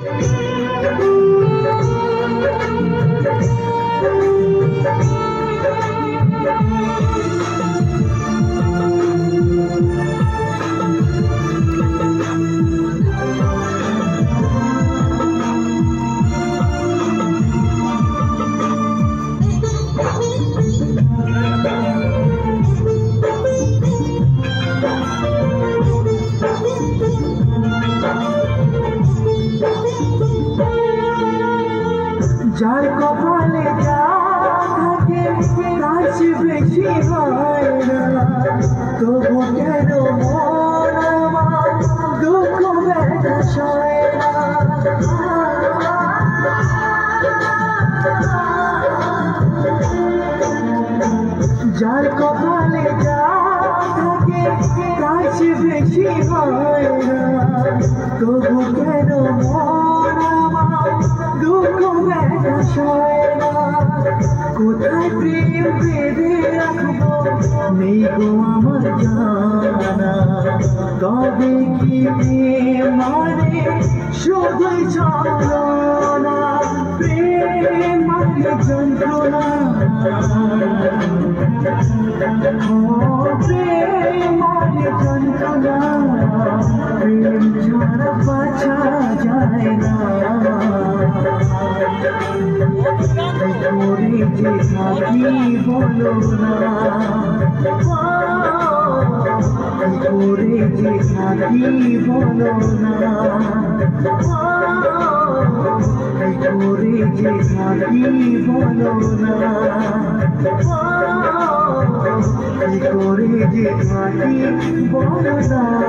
Thank you. যার কপালে যা থাকে কাজ বেশি হয় না, তবু কেন মন আমার দুঃখ ব্যথা সয় যার কপালে যা থাকে কাজ বেশি হয় না, তবু কেন কোথায় প্রেম বেঁধে রাখব? নেই গো আমার জানা। তবে কি প্রেম মানে শুধুই ছলনা প্রেম মানে যন্ত্রণা। প্রেম ছাড়া বাঁচা যায় না। করে যে থাকি বলো না করে যে থাকি বলো না করে যে থাকি বলো না করে যে থাকি বলো না